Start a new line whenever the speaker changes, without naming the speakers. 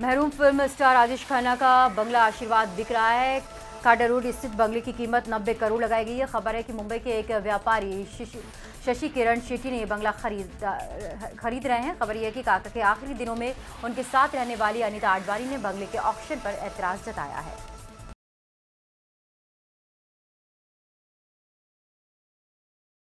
महरूम film star Rajesh Khanna का बंगला आशीर्वाद बिक रहा है। काटा रोड स्थित बंगले की कीमत 90 करोड़ लगाई गई है। खबर है कि मुंबई के एक व्यापारी शशि किरण शेट्टी ने यह बंगला खरीद खरीद रहे हैं। खबर यह है कि काका के आखिरी दिनों में उनके साथ रहने वाली अनिता आडवाणी ने बंगले के ऑक्शन पर एतराज़ जताया है।